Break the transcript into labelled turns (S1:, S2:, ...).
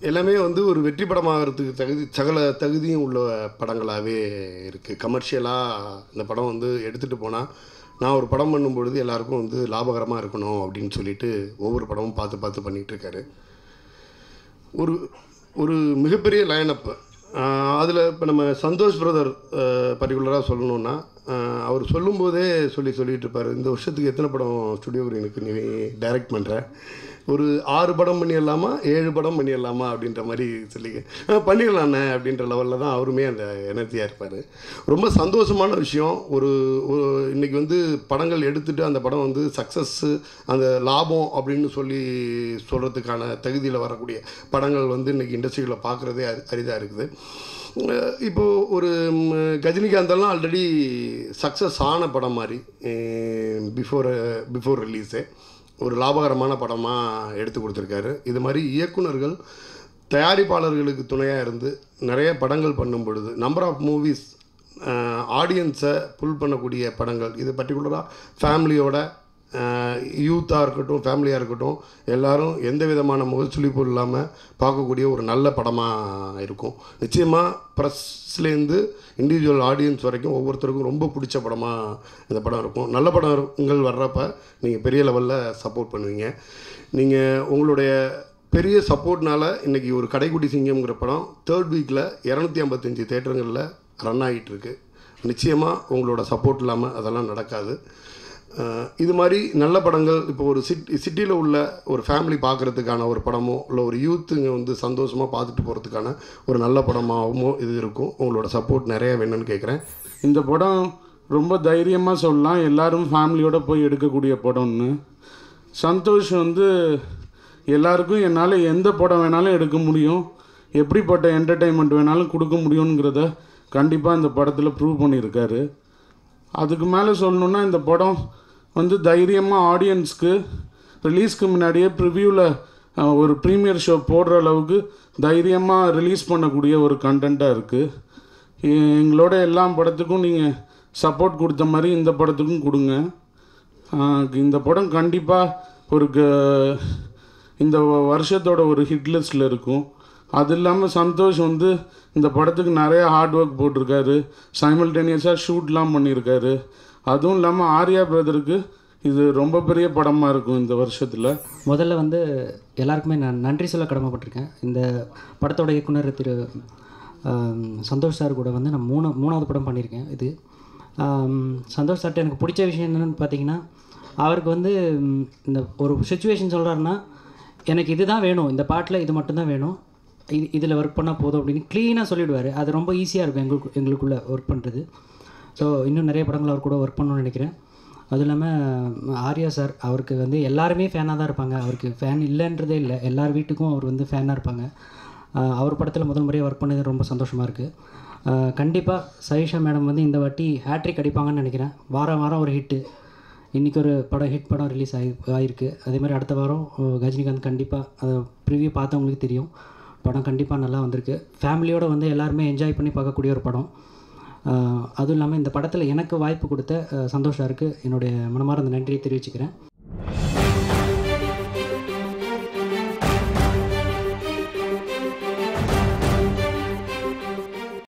S1: எல்லாமே வந்து ஒரு வெற்றி படமாகிறதுக்கு தகுதி சகல தகுதியும் உள்ள படங்களாகவே இருக்குது கமர்ஷியலாக இந்த படம் வந்து எடுத்துகிட்டு போனால் நான் ஒரு படம் பண்ணும்பொழுது எல்லாருக்கும் வந்து லாபகரமாக இருக்கணும் அப்படின்னு சொல்லிட்டு ஒவ்வொரு படமும் பார்த்து பார்த்து பண்ணிகிட்ருக்காரு ஒரு ஒரு மிகப்பெரிய லைனப் அதில் இப்போ நம்ம சந்தோஷ் பிரதர் பர்டிகுலராக சொல்லணுன்னா அவர் சொல்லும்போதே சொல்லி சொல்லிகிட்டு இருப்பார் இந்த வருஷத்துக்கு எத்தனை படம் ஸ்டுடியோ கிரீனுக்கு நீ டைரக்ட் பண்ணுற ஒரு ஆறு படம் பண்ணிடலாமா ஏழு படம் பண்ணிடலாமா அப்படின்ற மாதிரி சொல்லி பண்ணிடலாண்ணே அப்படின்ற லெவலில் தான் அவருமே அந்த எனர்ஜியாக இருப்பார். ரொம்ப சந்தோஷமான விஷயம். ஒரு இன்றைக்கி வந்து படங்கள் எடுத்துகிட்டு அந்த படம் வந்து சக்ஸஸ்ஸு அந்த லாபம் அப்படின்னு சொல்லி சொல்கிறதுக்கான தகுதியில் வரக்கூடிய படங்கள் வந்து இன்னைக்கு இண்டஸ்ட்ரியில் பார்க்குறதே அரிதாக இருக்குது. இப்போது ஒரு கஜினிகாந்தெல்லாம் ஆல்ரெடி சக்ஸஸ் ஆன படம் மாதிரி பிஃபோர் பிஃபோர் ரிலீஸு ஒரு லாபகரமான படமாக எடுத்து கொடுத்துருக்காரு. இது மாதிரி இயக்குனர்கள் தயாரிப்பாளர்களுக்கு துணையாக இருந்து நிறைய படங்கள் பண்ணும் பொழுது நம்பர் ஆஃப் மூவிஸ் ஆடியன்ஸை புல் பண்ணக்கூடிய படங்கள் இது பர்டிகுலராக ஃபேமிலியோட யூத்தாக இருக்கட்டும் ஃபேமிலியாக இருக்கட்டும் எல்லோரும் எந்த விதமான முகச்சுளிப்பும் இல்லாமல் பார்க்கக்கூடிய ஒரு நல்ல படமாக இருக்கும். நிச்சயமாக ப்ரெஸ்லேருந்து இண்டிவிஜுவல் ஆடியன்ஸ் வரைக்கும் ஒவ்வொருத்தருக்கும் ரொம்ப பிடிச்ச படமாக இந்த படம் இருக்கும். நல்ல படங்கள் வர்றப்ப நீங்கள் பெரிய லெவலில் சப்போர்ட் பண்ணுவீங்க. நீங்கள் உங்களுடைய பெரிய சப்போர்ட்னால் இன்றைக்கி ஒரு கடைக்குட்டி சிங்கம்ங்கிற படம் தேர்ட் வீக்கில் இரநூத்தி ஐம்பத்தஞ்சு தேட்டருங்களில் ரன் ஆகிட்டுருக்கு நிச்சயமாக உங்களோட சப்போர்ட் இல்லாமல் அதெல்லாம் நடக்காது. இது மாதிரி நல்ல படங்கள் இப்போ ஒரு சிட் சிட்டியில் உள்ள ஒரு ஃபேமிலி பார்க்குறதுக்கான ஒரு படமோ இல்லை ஒரு யூத்துங்க வந்து சந்தோஷமாக பார்த்துட்டு போகிறதுக்கான ஒரு நல்ல படமாகவும் இது இருக்கும். உங்களோட சப்போர்ட் நிறைய வேணும்னு கேட்குறேன்
S2: இந்த படம் ரொம்ப தைரியமாக சொல்லலாம். எல்லாரும் ஃபேமிலியோடு போய் எடுக்கக்கூடிய படம்னு சந்தோஷ் வந்து எல்லாருக்கும் என்னால் எந்த படம் வேணாலும் எடுக்க முடியும். எப்படிப்பட்ட என்டர்டெயின்மெண்ட் வேணாலும் கொடுக்க முடியுங்கிறத கண்டிப்பாக இந்த படத்தில் ப்ரூவ் பண்ணியிருக்காரு. அதுக்கு மேலே சொல்லணுன்னா இந்த படம் வந்து தைரியமாக ஆடியன்ஸ்க்கு ரிலீஸ்க்கு முன்னாடியே ப்ரிவ்யூவில் ஒரு ப்ரீமியர் ஷோ போடுற அளவுக்கு தைரியமாக ரிலீஸ் பண்ணக்கூடிய ஒரு கண்டென்ட்டாக இருக்குது எங்களோட எல்லா படத்துக்கும் நீங்கள் சப்போர்ட் கொடுத்த மாதிரி இந்த படத்துக்கும் கொடுங்க. இந்த படம் கண்டிப்பாக ஒரு க- இந்த வருஷத்தோட ஒரு ஹிட் லிஸ்ட்டில் இருக்கும். அது இல்லாமல் சந்தோஷ் வந்து இந்த படத்துக்கு நிறையா ஹார்ட் ஒர்க் போட்டிருக்காரு. சைமல்டேனியஸாக ஷூட்லாம் பண்ணியிருக்காரு. அதுவும் இல்லாமல் ஆர்யா பிரதருக்கு இது ரொம்ப பெரிய படமாக இருக்கும் இந்த வருஷத்தில்.
S3: முதல்ல வந்து எல்லாருக்குமே நான் நன்றி சொல்ல கடமைப்பட்டிருக்கேன். இந்த படத்தோட இயக்குனர் திரு சந்தோஷ் சார் கூட வந்து நான் மூணு மூணாவது படம் பண்ணியிருக்கேன் இது. சந்தோஷ் சார்ட்ட எனக்கு பிடிச்ச விஷயம் என்னென்னு பார்த்தீங்கன்னா அவருக்கு வந்து இந்த ஒரு சுச்சுவேஷன் சொல்கிறாருன்னா எனக்கு இதுதான் வேணும். இந்த பாட்டில் இது மட்டும்தான் வேணும். இது இதில் ஒர்க் பண்ணால் போதும் அப்படின்னு க்ளீனாக சொல்லிவிடுவார் அது ரொம்ப ஈஸியாக இருக்கும் எங்களுக்கு எங்களுக்குள்ளே ஒர்க் பண்ணுறது ஸோ இன்னும் நிறைய படங்கள் அவர் கூட ஒர்க் பண்ணணும்னு நினைக்கிறேன். அதுவும் இல்லாமல் ஆர்யா சார் அவருக்கு வந்து எல்லாருமே ஃபேனாக தான் இருப்பாங்க. அவருக்கு ஃபேன் இல்லைன்றதே இல்லை. எல்லார் வீட்டுக்கும் அவர் வந்து ஃபேனாக இருப்பாங்க. அவர் படத்தில் முதல் முறையாக ஒர்க் பண்ணது ரொம்ப சந்தோஷமாக இருக்குது கண்டிப்பாக சைஷா மேடம் வந்து இந்த வாட்டி ஹேட்ரிக் அடிப்பாங்கன்னு நினைக்கிறேன். வாரம் வாரம் ஒரு ஹிட்டு இன்றைக்கி ஒரு படம் ஹிட் படம் ரிலீஸ் ஆகி ஆகிருக்கு அதே மாதிரி அடுத்த வாரம் ரஜினிகாந்த் கஜினிகாந்த் கண்டிப்பாக அதை ப்ரிவியூ பார்த்தவங்களுக்கு தெரியும். படம் கண்டிப்பாக நல்லா வந்திருக்கு. ஃபேமிலியோடு வந்து எல்லாருமே என்ஜாய் பண்ணி பார்க்கக்கூடிய ஒரு படம். அதுவும் இல்லாமல் இந்த படத்தில் எனக்கு வாய்ப்பு கொடுத்த சந்தோஷம் சந்தோஷ் சாருக்கு என்னுடைய மனமார்ந்த நன்றியை தெரிவிச்சுக்கிறேன்.